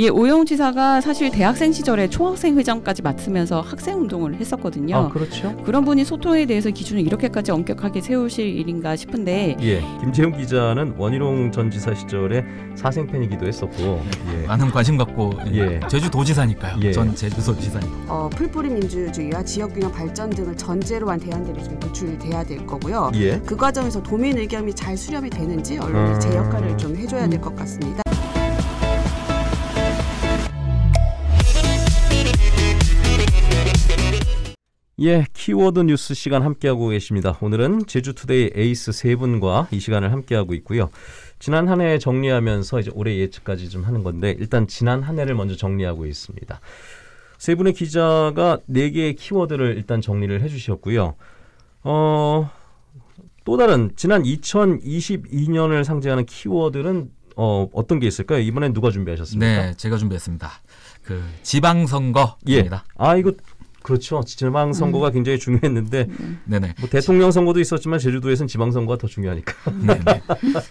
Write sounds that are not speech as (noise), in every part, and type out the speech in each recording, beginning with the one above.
예, 오영훈 지사가 사실 대학생 시절에 총학생 회장까지 맡으면서 학생 운동을 했었거든요. 아, 그렇죠. 그런 분이 소통에 대해서 기준을 이렇게까지 엄격하게 세우실 일인가 싶은데 예, 김재훈 기자는 원희룡 전 지사 시절에 사생팬이기도 했었고, 예. 많은 관심 갖고 예. 제주도지사니까요. 예. 전 제주도지사니까. 어, 풀뿌리 민주주의와 지역균형 발전 등을 전제로 한 대안들이 좀 도출돼야 될 거고요. 예. 그 과정에서 도민 의견이 잘 수렴이 되는지 언론이 음. 제 역할을 좀 해줘야 될 것 같습니다. 예, 키워드 뉴스 시간 함께하고 계십니다. 오늘은 제주투데이 에이스 세 분과 이 시간을 함께하고 있고요. 지난 한 해 정리하면서 이제 올해 예측까지 좀 하는 건데 일단 지난 한 해를 먼저 정리하고 있습니다. 세 분의 기자가 네 개의 키워드를 일단 정리를 해주셨고요. 어, 또 다른 지난 2022년을 상징하는 키워드는 어, 어떤 게 있을까요? 이번엔 누가 준비하셨습니까? 네, 제가 준비했습니다. 그 지방선거입니다. 아 이거 그렇죠. 지방 선거가 굉장히 중요했는데 네네. 뭐 대통령 선거도 있었지만 제주도에서는 지방 선거가 더 중요하니까. 네네.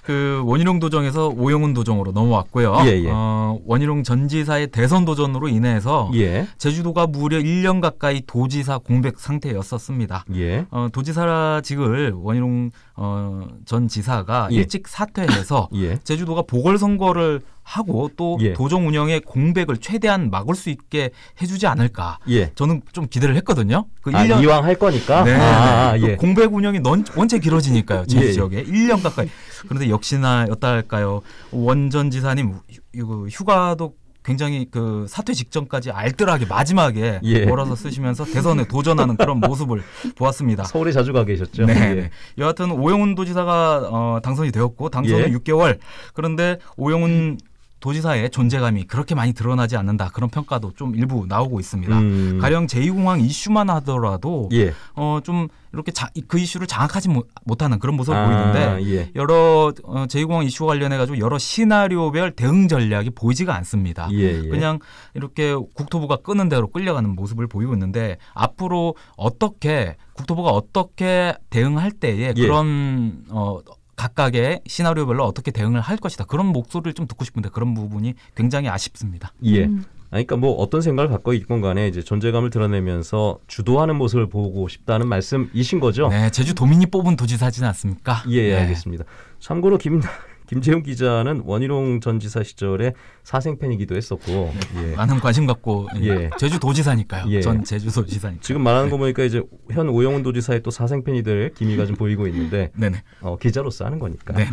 그 원희룡 도정에서 오영훈 도정으로 넘어왔고요. 예, 예. 어, 원희룡 전 지사의 대선 도전으로 인해서 예. 제주도가 무려 1년 가까이 도지사 공백 상태였었습니다. 예. 어, 도지사직을 원희룡 어, 전 지사가 예. 일찍 사퇴해서 예. 제주도가 보궐선거를 하고 또 예. 도정 운영의 공백을 최대한 막을 수 있게 해주지 않을까. 예. 저는 좀 기대를 했거든요. 그 아, 1년 이왕 할 거니까. 네, 아, 아, 네. 그 예. 공백 운영이 넌, 원체 길어지니까요. 제 예, 예. 지역에 1년 가까이. 그런데 역시나 어떨까요? 원전 지사님 휴- 휴가도 굉장히 그 사퇴 직전까지 알뜰하게 마지막에 예. 몰아서 쓰시면서 대선에 도전하는 그런 모습을 보았습니다. 서울에 자주 가 계셨죠? 네. 예. 네. 여하튼 오영훈 도지사가 어, 당선이 되었고 당선은 예. 6개월. 그런데 오영훈 도지사의 존재감이 그렇게 많이 드러나지 않는다. 그런 평가도 좀 일부 나오고 있습니다. 음. 가령 제2공항 이슈만 하더라도 예. 어, 좀 이렇게 자, 그 이슈를 장악하지 못- 못하는 그런 모습을 아, 보이는데 예. 여러 어, 제2공항 이슈 관련해 가지고 여러 시나리오별 대응 전략이 보이지가 않습니다. 예, 예. 그냥 이렇게 국토부가 끄는 대로 끌려가는 모습을 보이고 있는데 앞으로 어떻게 국토부가 어떻게 대응할 때에 예. 그런 어 각각의 시나리오별로 어떻게 대응을 할 것이다 그런 목소리를 좀 듣고 싶은데 그런 부분이 굉장히 아쉽습니다. 예. 음. 아니, 그러니까 뭐 어떤 생각을 갖고 있건 간에 이제 존재감을 드러내면서 주도하는 모습을 보고 싶다는 말씀이신 거죠? 네, 제주 도민이 뽑은 도지사지 않습니까? 예, 네. 알겠습니다. 참고로 김 김재훈 기자는 원희룡 전 지사 시절에 사생팬이기도 했었고, 예. 많은 관심 갖고 예. 제주 도지사니까요. 예. 전 제주도 지사니까. 지금 말하는 거 보니까 이제 현 오영훈 도지사의 또 사생팬이 될 기미가 좀 보이고 있는데 (laughs) 네네. 어, 기자로서 하는 거니까. 네.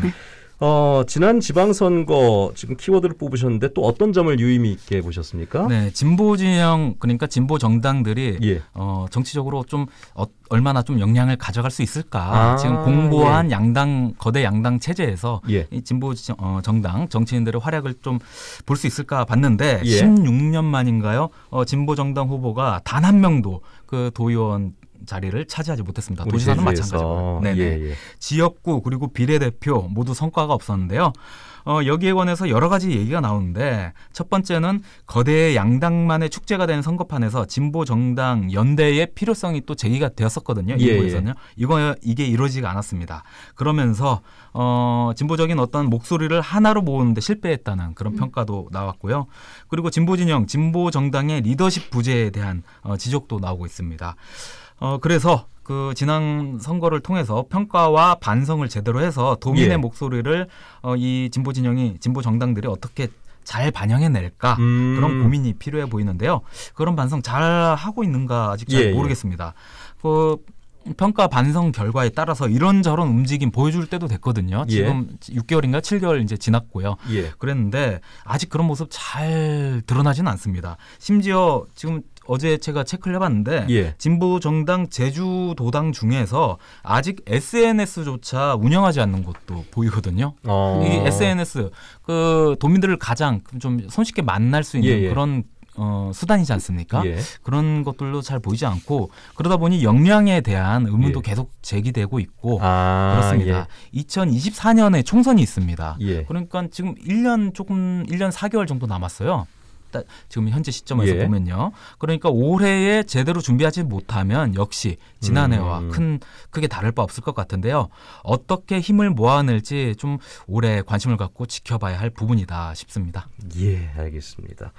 어, 지난 지방선거 지금 키워드를 뽑으셨는데 또 어떤 점을 유의미 있게 보셨습니까? 네, 진보 진영 그러니까 진보 정당들이 예. 어, 정치적으로 좀 어, 얼마나 좀 영향을 가져갈 수 있을까? 아, 지금 공고한 양당 거대 양당 체제에서 예. 이 진보 지- 어, 정당 정치인들의 활약을 좀 볼 수 있을까 봤는데 예. 16년 만인가요? 어, 진보 정당 후보가 단 한 명도 그 도의원 자리를 차지하지 못했습니다. 제주에서. 마찬가지고요. 네네. 예, 예. 지역구 그리고 비례대표 모두 성과가 없었는데요. 어, 여기에 관해서 여러 가지 얘기가 나오는데 첫 번째는 거대 양당만의 축제가 되는 선거판에서 진보 정당 연대의 필요성이 또 제기가 되었었거든요. 예, 일부에서는요. 이거 이게 이루어지가 않았습니다. 그러면서 어, 진보적인 어떤 목소리를 하나로 모으는데 실패했다는 그런 평가도 나왔고요. 그리고 진보 진영, 진보 정당의 리더십 부재에 대한 어, 지적도 나오고 있습니다. 어, 그래서 그 지난 선거를 통해서 평가와 반성을 제대로 해서 도민의 예. 목소리를 어, 이 진보 진영이 진보 정당들이 어떻게 잘 반영해낼까 음. 그런 고민이 필요해 보이는데요. 그런 반성 잘 하고 있는가 아직 잘 예, 예. 모르겠습니다. 그 평가 반성 결과에 따라서 이런저런 움직임 보여줄 때도 됐거든요. 예. 지금 6개월인가 7개월 이제 지났고요. 예. 그랬는데 아직 그런 모습 잘 드러나지는 않습니다. 심지어 지금 어제 제가 체크를 해봤는데 예. 진보 정당 제주도당 중에서 아직 SNS조차 운영하지 않는 곳도 보이거든요. 어. 이 SNS 그 도민들을 가장 좀 손쉽게 만날 수 있는 예, 예. 그런 어, 수단이지 않습니까? 예. 그런 것들도 잘 보이지 않고 그러다 보니 역량에 대한 의문도 예. 계속 제기되고 있고 아, 그렇습니다. 2024년에 총선이 있습니다. 예. 예. 그러니까 지금 1년 조금 1년 4개월 정도 남았어요. 따- 지금 현재 시점에서 예. 보면요. 그러니까 올해에 제대로 준비하지 못하면 역시 지난해와 음. 큰 크게 다를 바 없을 것 같은데요. 어떻게 힘을 모아낼지 좀 올해 관심을 갖고 지켜봐야 할 부분이다 싶습니다. 예, 알겠습니다.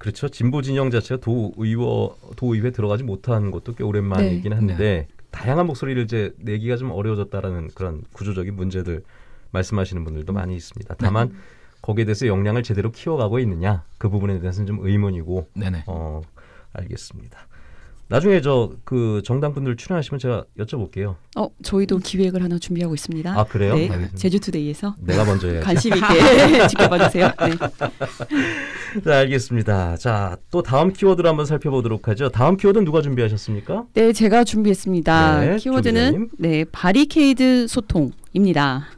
그렇죠. 진보 진영 자체가 도의원 도의회 들어가지 못한 것도 꽤 오랜만이긴 네. 한데 다양한 목소리를 이제 내기가 좀 어려워졌다라는 그런 구조적인 문제들 말씀하시는 분들도 많이 있습니다. 다만 거기에 대해서 역량을 제대로 키워가고 있느냐 그 부분에 대해서는 좀 의문이고 네네. 어 알겠습니다. 나중에 저 그 정당 분들 출연하시면 제가 여쭤볼게요. 어, 저희도 기획을 하나 준비하고 있습니다. 아 그래요? 네, 알겠습니다. 제주투데이에서 내가 먼저 해야지. 관심 있게 (laughs) 지켜봐 주세요. 네. (laughs) 자, 알겠습니다. 자, 또 다음 키워드를 한번 살펴보도록 하죠. 다음 키워드는 누가 준비하셨습니까? 네, 제가 준비했습니다. 네, 키워드는 조네 바리케이드 소통입니다.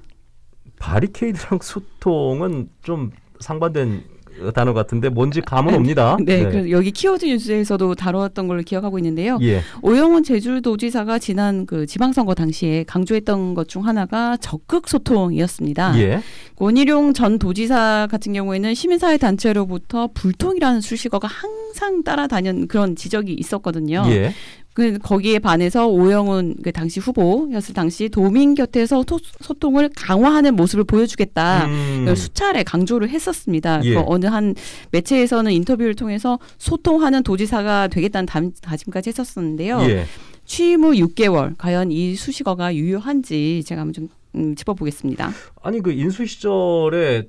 바리케이드랑 소통은 좀 상반된 단어 같은데 뭔지 감은 옵니다. (laughs) 네, 그래서 여기 키워드 뉴스에서도 다루었던 걸로 기억하고 있는데요. 예. 오영훈 제주도지사가 지난 그 지방선거 당시에 강조했던 것 중 하나가 적극 소통이었습니다. 예. 원희룡 전 도지사 같은 경우에는 시민사회 단체로부터 불통이라는 수식어가 항상 따라다녔 그런 지적이 있었거든요. 예. 그 거기에 반해서 오영훈 그 당시 후보였을 당시 도민 곁에서 토- 소통을 강화하는 모습을 보여주겠다. 음. 수차례 강조를 했었습니다. 예. 그 어느 한 매체에서는 인터뷰를 통해서 소통하는 도지사가 되겠다는 담- 다짐까지 했었었는데요. 예. 취임 후 6개월 과연 이 수식어가 유효한지 제가 한번 좀 음, 짚어보겠습니다. 아니 그 인수 시절에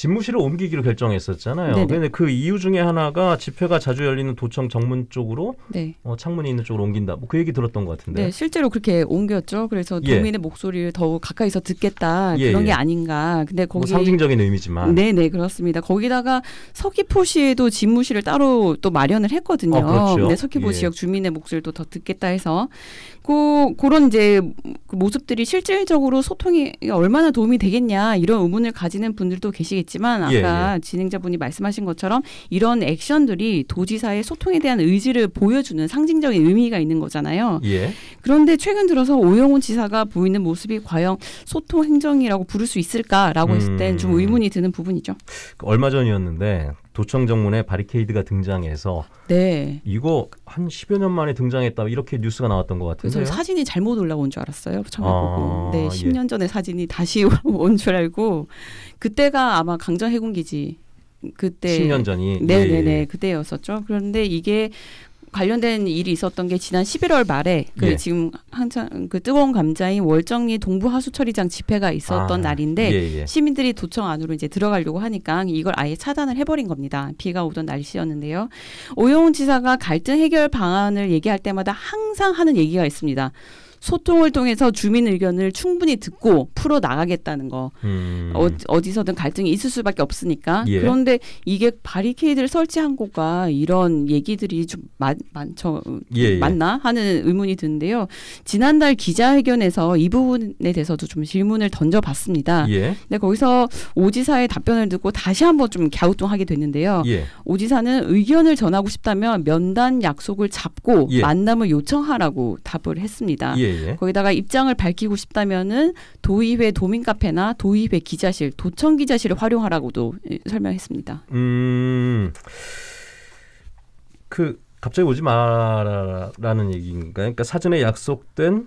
집무실을 옮기기로 결정했었잖아요. 네네. 근데 그 이유 중에 하나가 집회가 자주 열리는 도청 정문 쪽으로 네. 어, 창문이 있는 쪽으로 옮긴다. 뭐 그 얘기 들었던 것 같은데. 네, 실제로 그렇게 옮겼죠. 그래서 예. 도민의 목소리를 더욱 가까이서 듣겠다 예, 그런 예. 게 아닌가. 근데 뭐 거기 상징적인 의미지만. 네, 네, 그렇습니다. 거기다가 서귀포시에도 집무실을 따로 또 마련을 했거든요. 어, 그렇죠. 네, 서귀포 예. 지역 주민의 목소리도 더 듣겠다 해서 그 그런 이제 그 모습들이 실질적으로 소통이 얼마나 도움이 되겠냐 이런 의문을 가지는 분들도 계시겠 지만 아까 예, 진행자분이 말씀하신 것처럼 이런 액션들이 도지사의 소통에 대한 의지를 보여주는 상징적인 의미가 있는 거잖아요. 예. 그런데 최근 들어서 오영훈 지사가 보이는 모습이 과연 소통 행정이라고 부를 수 있을까라고 했을 땐좀 음. 의문이 드는 부분이죠. 그 얼마 전이었는데 도청 정문에 바리케이드가 등장해서 네. 이거 한 10여 년 만에 등장했다 이렇게 뉴스가 나왔던 것 같은데요. 사진이 잘못 올라온 줄 알았어요. 처음에 아, 보고. 네, 예. 10년 전에 사진이 다시 (laughs) 온 줄 알고 그때가 아마 강정 해군 기지 그때 10년 전이 네, 예, 네, 예. 네. 그때였었죠. 그런데 이게 관련된 일이 있었던 게 지난 11월 말에 그 예. 지금 한창 그 뜨거운 감자인 월정리 동부 하수처리장 집회가 있었던 아, 날인데 예, 예. 시민들이 도청 안으로 이제 들어가려고 하니까 이걸 아예 차단을 해버린 겁니다. 비가 오던 날씨였는데요. 오영훈 지사가 갈등 해결 방안을 얘기할 때마다 항상 하는 얘기가 있습니다. 소통을 통해서 주민 의견을 충분히 듣고 풀어 나가겠다는 거. 음. 어, 어디서든 갈등이 있을 수밖에 없으니까. 예. 그런데 이게 바리케이드를 설치한 곳과 이런 얘기들이 좀 많, 많죠. 예, 예. 맞나 하는 의문이 드는데요. 지난달 기자회견에서 이 부분에 대해서도 좀 질문을 던져봤습니다. 예. 근데 거기서 오 지사의 답변을 듣고 다시 한번 좀 갸우뚱하게 됐는데요. 예. 오 지사는 의견을 전하고 싶다면 면담 약속을 잡고 예. 만남을 요청하라고 답을 했습니다. 예, 예. 거기다가 입장을 밝히고 싶다면은 도의회 도민 카페나 도의회 기자실, 도청 기자실을 활용하라고도 예, 설명했습니다. 음. 그 갑자기 오지 마라라는 얘기인가요? 그러니까 사전에 약속된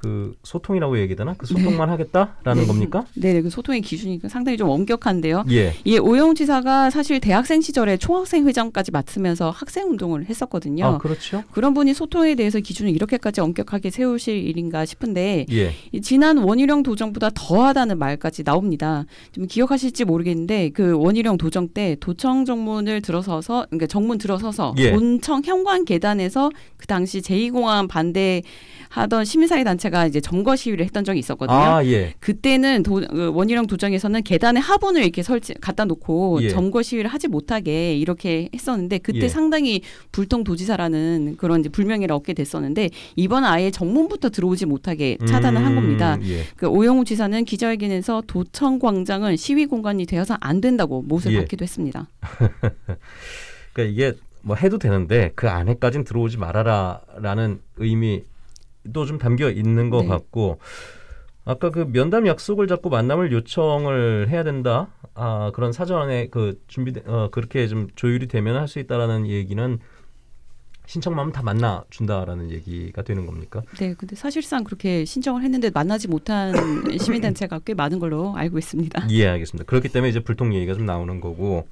그 소통이라고 얘기해야 되나? 그 소통만 하겠다라는 네. 겁니까? 네, 그 소통의 기준이 상당히 좀 엄격한데요. 예. 이 오영훈 지사가 사실 대학생 시절에 총학생 회장까지 맡으면서 학생 운동을 했었거든요. 아, 그렇죠. 그런 분이 소통에 대해서 기준을 이렇게까지 엄격하게 세우실 일인가 싶은데 예. 이 지난 원희룡 도정보다 더하다는 말까지 나옵니다. 좀 기억하실지 모르겠는데 그 원희룡 도정 때 도청 정문을 들어서서 그러니까 정문 들어서서 예. 본청 현관 계단에서 그 당시 제2공항 반대하던 시민사회 단체 가 이제 점거 시위를 했던 적이 있었거든요. 아, 예. 그때는 도, 그 원희룡 도정에서는 계단에 화분을 이렇게 설치 갖다 놓고 예. 점거 시위를 하지 못하게 이렇게 했었는데 그때 예. 상당히 불통 도지사라는 그런 불명예를 얻게 됐었는데 이번은 아예 정문부터 들어오지 못하게 차단을 한 음, 겁니다. 예. 그 오영우 지사는 기자회견에서 도청 광장은 시위 공간이 되어서 안 된다고 못을 예. 받기도 했습니다. (laughs) 그러니까 이게 뭐 해도 되는데 그 안에까진 들어오지 말아라라는 의미 도좀 담겨 있는 것 네. 같고 아까 그 면담 약속을 잡고 만남을 요청을 해야 된다. 아, 그런 사전에 그 준비 어, 그렇게 좀 조율이 되면 할 수 있다라는 얘기는 신청만 다 만나 준다라는 얘기가 되는 겁니까? 네, 근데 사실상 그렇게 신청을 했는데 만나지 못한 (coughs) 시민단체가 꽤 많은 걸로 알고 있습니다. (laughs) 예, 알겠습니다. 그렇기 때문에 이제 불통 얘기가 좀 나오는 거고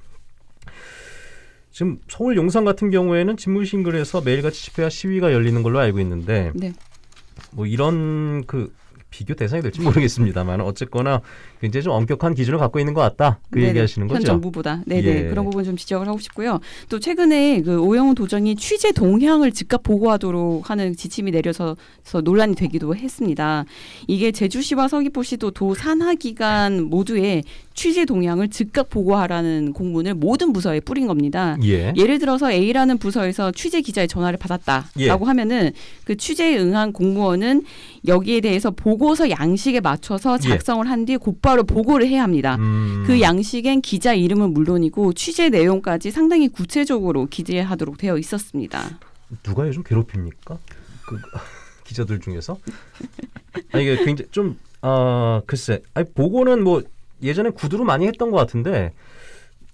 지금 서울 용산 같은 경우에는 집무신글에서 매일같이 집회와 시위가 열리는 걸로 알고 있는데 네. 뭐 이런 그 비교 대상이 될지 모르겠습니다만 어쨌거나 굉장히 좀 엄격한 기준을 갖고 있는 것 같다 그 네네. 얘기하시는 현 거죠. 정부보다 네네 예. 그런 부분 좀 지적을 하고 싶고요. 또 최근에 그 오영훈 도정이 취재 동향을 즉각 보고하도록 하는 지침이 내려서 서 논란이 되기도 했습니다. 이게 제주시와 서귀포시도 도 산하 기관 모두에 취재 동향을 즉각 보고하라는 공문을 모든 부서에 뿌린 겁니다. 예. 예를 들어서 A라는 부서에서 취재 기자의 전화를 받았다라고 예. 하면은 그 취재에 응한 공무원은 여기에 대해서 보고 서 양식에 맞춰서 예. 작성을 한 뒤에 곧바로 보고를 해야 합니다. 음, 그 양식엔 기자 이름은 물론이고 취재 내용까지 상당히 구체적으로 기재하도록 되어 있었습니다. 누가 요즘 괴롭힙니까? 그 (laughs) 기자들 중에서? 아 이게 굉장히 좀 아, 글쎄. 아니 보고는 뭐 예전에 구두로 많이 했던 것 같은데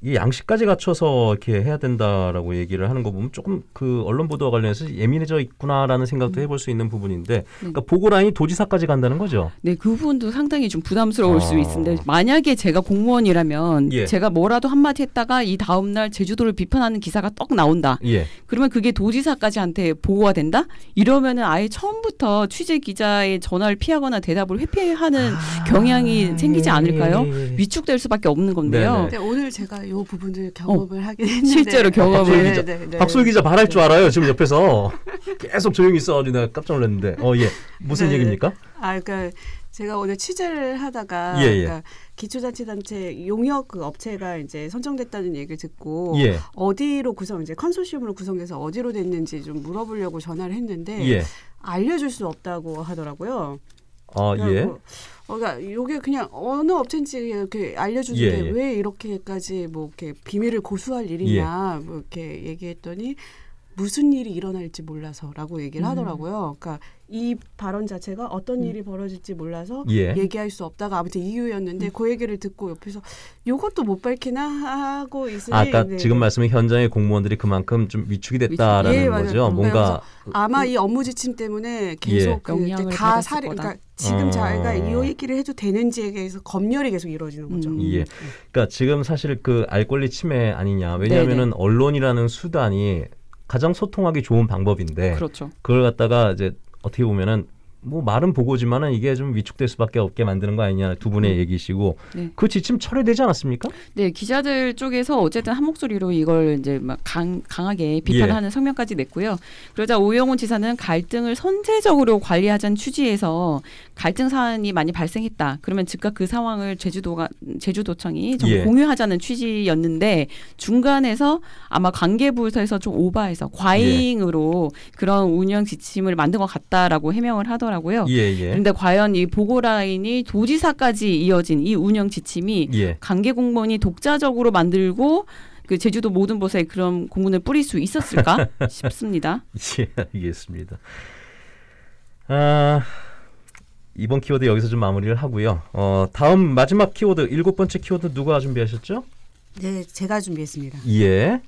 이 양식까지 갖춰서 이렇게 해야 된다라고 얘기를 하는 거 보면 조금 그 언론 보도와 관련해서 예민해져 있구나라는 생각도 해볼 수 있는 부분인데 그러니까 보고 라인이 도지사까지 간다는 거죠. 네, 그 부분도 상당히 좀 부담스러울 아. 수 있는데 만약에 제가 공무원이라면 예. 제가 뭐라도 한마디 했다가 이 다음 날 제주도를 비판하는 기사가 떡 나온다. 예. 그러면 그게 도지사까지한테 보고가 된다? 이러면은 아예 처음부터 취재 기자의 전화를 피하거나 대답을 회피하는 경향이 생기지 않을까요? 예, 예, 예. 위축될 수밖에 없는 건데요. 네네. 근데 오늘 제가 이 부분을 경험을 하긴 했는데 실제로 경험을. 네, 기자, 네, 네. 박소희 기자 말할 줄 알아요. 지금 옆에서 (laughs) 계속 조용히 있어가지고 내가 깜짝 놀랐는데. 어 예. 무슨 네, 얘기입니까? 아, 그러니까 제가 오늘 취재를 하다가 예, 예. 그러니까 기초자치단체 용역 그 업체가 이제 선정됐다는 얘기를 듣고 예. 어디로 구성 이제 컨소시엄으로 구성돼서 어디로 됐는지 좀 물어보려고 전화를 했는데 예. 알려줄 수 없다고 하더라고요. 어 예. 그래갖고 어, 그러니까 이게 그냥 어느 업체인지 이렇게 알려주는데 예, 예. 왜 이렇게까지 뭐 이렇게 비밀을 고수할 일이냐 뭐 이렇게 얘기했더니 무슨 일이 일어날지 몰라서라고 얘기를 음. 하더라고요. 그러니까 이 발언 자체가 어떤 음. 일이 벌어질지 몰라서 예. 얘기할 수 없다가 아무튼 이유였는데 그 얘기를 듣고 옆에서 요것도 못 밝히나 하고 있으니 아, 아까 네. 지금 말씀은 현장의 공무원들이 그만큼 좀 위축이 됐다라는 예, 맞아요. 거죠. 뭔가 아마 이 업무 지침 때문에 계속 예. 그 영향을 다 받았을 사례. 그러니까 지금 어. 자기가 이 얘기를 해도 되는지에 대해서 검열이 계속 이루어지는 거죠. 음. 예. 그러니까 지금 사실 그 알 권리 침해 아니냐. 왜냐하면은 언론이라는 수단이 가장 소통하기 좋은 방법인데 그렇죠. 그걸 갖다가 이제 어떻게 보면은 뭐 말은 보고지만은 이게 좀 위축될 수밖에 없게 만드는 거 아니냐 두 분의 얘기시고 네. 그 지침 철회되지 않았습니까? 네, 기자들 쪽에서 어쨌든 한 목소리로 이걸 이제 막 강, 강하게 비판하는 성명까지 냈고요. 그러자 오영훈 지사는 갈등을 선제적으로 관리하자는 취지에서 갈등 사안이 많이 발생했다. 그러면 즉각 그 상황을 제주도가 제주도청이 좀 예. 공유하자는 취지였는데 중간에서 아마 관계부서에서 좀 오바해서 과잉으로 그런 운영 지침을 만든 것 같다라고 해명을 하더라고요. 예, 예. 그런데 과연 이 보고 라인이 도지사까지 이어진 이 운영 지침이 예. 관계 공무원이 독자적으로 만들고 그 제주도 모든 곳에 그런 공문을 뿌릴 수 있었을까 (laughs) 싶습니다. 예, 알겠습니다. 아, 이번 키워드 여기서 좀 마무리를 하고요. 어, 다음 마지막 키워드 일곱 번째 키워드 누가 준비하셨죠? 네, 제가 준비했습니다. 예.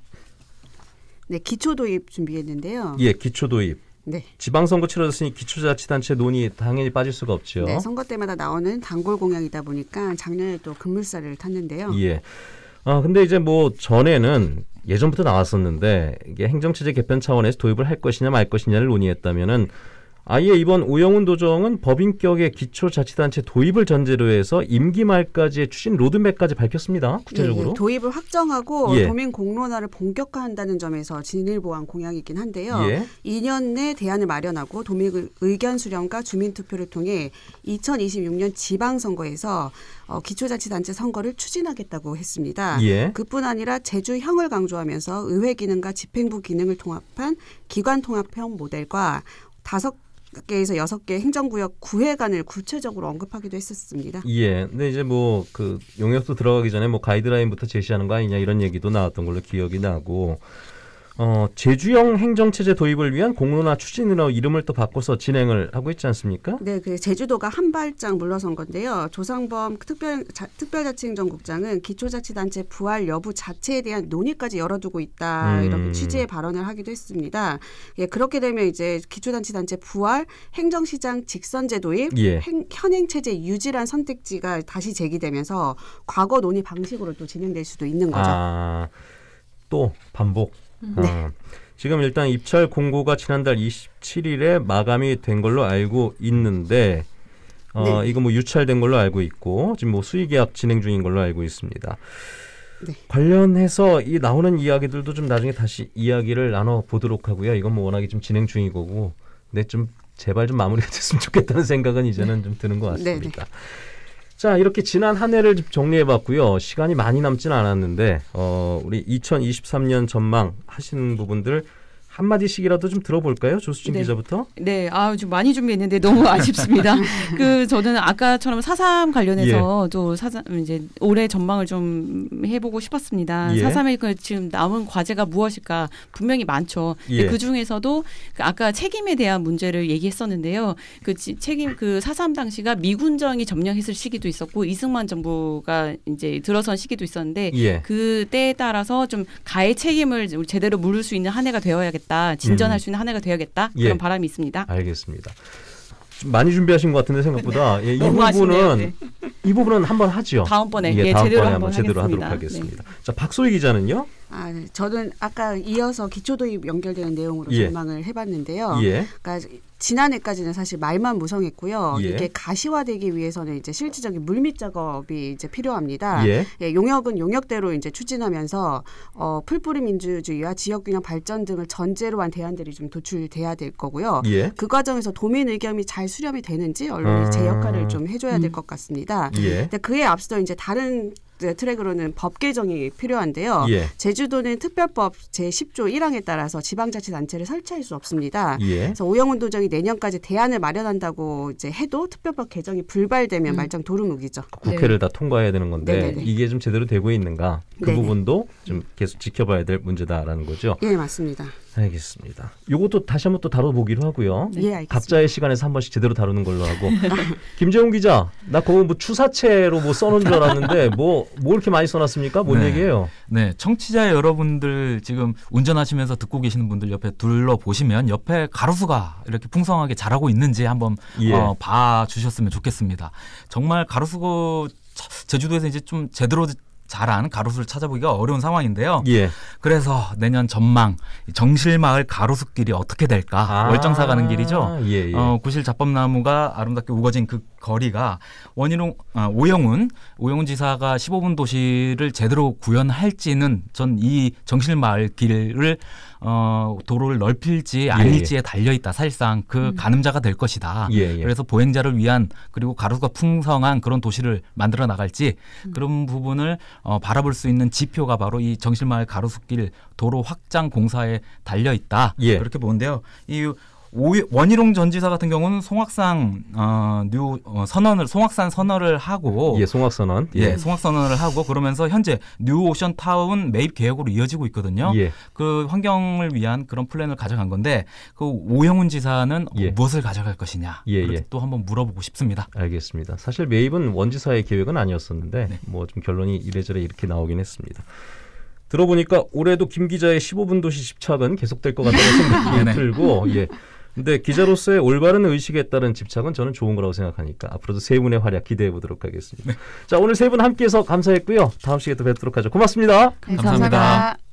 네, 기초 도입 준비했는데요. 예, 기초 도입. 네. 지방선거 치러졌으니 기초자치단체 논의 당연히 빠질 수가 없죠. 네, 선거 때마다 나오는 단골 공약이다 보니까 작년에 또 급물살을 탔는데요. 예. 아 근데 이제 뭐 전에는 예전부터 나왔었는데 이게 행정체제 개편 차원에서 도입을 할 것이냐 말 것이냐를 논의했다면은 아예 이번 오영훈 도정은 법인격의 기초자치단체 도입을 전제로 해서 임기 말까지의 추진 로드맵까지 밝혔습니다. 구체적으로. 예, 예, 도입을 확정하고 예. 도민 공론화를 본격화한다는 점에서 진일보한 공약이긴 한데요. 예. 2년 내 대안을 마련하고 도민 의- 의견 수렴과 주민 투표를 통해 2026년 지방선거에서 어, 기초자치단체 선거를 추진하겠다고 했습니다. 예. 그뿐 아니라 제주형을 강조하면서 의회 기능과 집행부 기능을 통합한 기관 통합형 모델과 다섯 개에서 여섯 개 행정구역 구회관을 구체적으로 언급하기도 했었습니다. 예. 근데 이제 뭐 그 용역도 들어가기 전에 뭐 가이드라인부터 제시하는 거 아니냐 이런 얘기도 나왔던 걸로 기억이 나고 어, 제주형 행정체제 도입을 위한 공론화 추진으로 이름을 또 바꿔서 진행을 하고 있지 않습니까? 네, 그 제주도가 한 발짝 물러선 건데요. 조상범 특별 자, 특별자치행정국장은 기초자치단체 부활 여부 자체에 대한 논의까지 열어두고 있다 음. 이렇게 취지의 발언을 하기도 했습니다. 예, 그렇게 되면 이제 기초자치단체 부활, 행정시장 직선제 도입, 예. 행, 현행체제 유지란 선택지가 다시 제기되면서 과거 논의 방식으로 또 진행될 수도 있는 거죠. 아, 또 반복. 네. 어, 지금 일단 입찰 공고가 지난달 27일에 마감이 된 걸로 알고 있는데 어, 네. 이거 뭐 유찰된 걸로 알고 있고 지금 뭐 수의 계약 진행 중인 걸로 알고 있습니다. 네. 관련해서 이 나오는 이야기들도 좀 나중에 다시 이야기를 나눠 보도록 하고요. 이건 뭐 워낙에 좀 진행 중이고, 근데 좀 제발 좀 마무리가 됐으면 좋겠다는 생각은 이제는 좀 드는 것 네, 같습니다. 자 이렇게 지난 한 해를 좀 정리해봤고요. 시간이 많이 남지는 않았는데 어, 우리 2023년 전망 하시는 부분들 한 마디씩이라도 좀 들어볼까요, 조수진 네. 기자부터? 네, 아, 좀 많이 준비했는데 너무 (laughs) 아쉽습니다. 그 저는 아까처럼 사삼 관련해서 또 사삼 이제 올해 전망을 좀 해보고 싶었습니다. 예. 사삼의 그 지금 남은 과제가 무엇일까 분명히 많죠. 예. 그 중에서도 그 아까 책임에 대한 문제를 얘기했었는데요. 그 지- 책임 그 사삼 당시가 미군정이 점령했을 시기도 있었고 이승만 정부가 이제 들어선 시기도 있었는데 예. 그 때에 따라서 좀 가해 책임을 제대로 물을 수 있는 한 해가 되어야겠다. 진전할 음. 수 있는 한 해가 되어야겠다. 예. 그런 바람이 있습니다. 알겠습니다. 좀 많이 준비하신 것 같은데 생각보다 예, 이 아쉽네요. 부분은 네. 이 부분은 한번 하죠. 다음번에 예, 예, 다음번에 제대로 한번 제대로 하겠습니다. 하도록 하겠습니다. 자 박소희 기자는요? 아, 네. 저는 아까 이어서 기초도입 연결되는 내용으로 예. 전망을 해봤는데요. 예. 그러니까 지난해까지는 사실 말만 무성했고요. 예. 이게 가시화되기 위해서는 이제 실질적인 물밑 작업이 이제 필요합니다. 예. 예, 용역은 용역대로 이제 추진하면서 어, 풀뿌리 민주주의와 지역균형 발전 등을 전제로 한 대안들이 좀 도출돼야 될 거고요. 예. 그 과정에서 도민 의견이 잘 수렴이 되는지 언론이 제 음. 역할을 좀 해줘야 될 것 같습니다. 예. 근데 그에 앞서 이제 다른 트랙으로는 법 개정이 필요한데요. 예. 제주도는 특별법 제10조 1항에 따라서 지방자치단체를 설치할 수 없습니다. 예. 그래서 오영훈 도정이 내년까지 대안을 마련한다고 이제 해도 특별법 개정이 불발되면 음. 말짱 도루묵이죠. 국회를 다 통과해야 되는 건데 네네네. 이게 좀 제대로 되고 있는가 그 네네. 부분도 좀 계속 지켜봐야 될 문제다라는 거죠. 예, 맞습니다. 알겠습니다. 요것도 다시 한번 또 다뤄보기로 하고요. 예, 알겠습니다. 각자의 시간에서 한 번씩 제대로 다루는 걸로 하고 (laughs) 김재훈 기자 나 그거 뭐 추사체로 뭐 써놓은 줄 알았는데 뭐뭐 이렇게 많이 써놨습니까? 뭔 네. 얘기예요? 네, 청취자 여러분들 지금 운전하시면서 듣고 계시는 분들 옆에 둘러 보시면 옆에 가로수가 이렇게 풍성하게 자라고 있는지 한번 예. 어, 봐 주셨으면 좋겠습니다. 정말 가로수 제주도에서 이제 좀 제대로 자란 가로수를 찾아보기가 어려운 상황인데요. 예. 그래서 내년 전망 정실마을 가로수길이 어떻게 될까? 아, 월정사 가는 길이죠. 예, 예. 어, 구실 잡법나무가 아름답게 우거진 그 거리가 원희룡 아, 오영훈 오영훈 지사가 15분 도시를 제대로 구현할지는 전 이 정실마을 길을 어, 도로를 넓힐지 아닐지에 달려 있다. 사실상 그 가늠자가 될 것이다. 예, 예. 그래서 보행자를 위한 그리고 가로수가 풍성한 그런 도시를 만들어 나갈지 음. 그런 부분을 어, 바라볼 수 있는 지표가 바로 이 정실마을 가로수길 도로 확장 공사에 달려 있다. 예. 그렇게 보는데요. 이 오, 원희룡 전 지사 같은 경우는 송악산 어, 뉴 어, 선언을 송악산 선언을 하고 예, 송악 선언. 예, 송악 선언을 하고 그러면서 현재 뉴 오션 타운 매입 계획으로 이어지고 있거든요. 예. 그 환경을 위한 그런 플랜을 가져간 건데 그 오영훈 지사는 예. 무엇을 가져갈 것이냐 예, 예. 또 한번 물어보고 싶습니다. 알겠습니다. 사실 매입은 원 지사의 계획은 아니었었는데 네. 뭐좀 결론이 이래저래 이렇게 나오긴 했습니다. 들어보니까 올해도 김 기자의 15분 도시 집착은 계속될 것 같다는 (laughs) 생각이 네. 들고 예. 근데 기자로서의 올바른 의식에 따른 집착은 저는 좋은 거라고 생각하니까 앞으로도 세 분의 활약 기대해 보도록 하겠습니다. 자 오늘 세 분 함께해서 감사했고요. 다음 시간에 또 뵙도록 하죠. 고맙습니다. 네, 감사합니다.